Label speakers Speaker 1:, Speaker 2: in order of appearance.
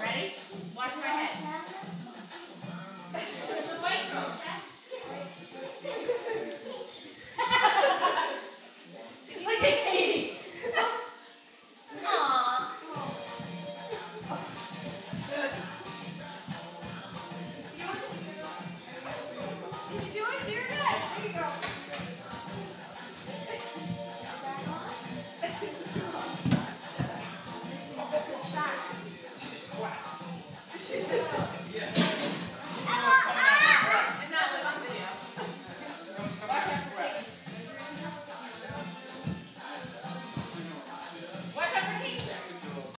Speaker 1: Ready? Watch my head. Look at
Speaker 2: Katie.
Speaker 1: Aww. You do it? Do your. There
Speaker 3: you go.
Speaker 4: clap.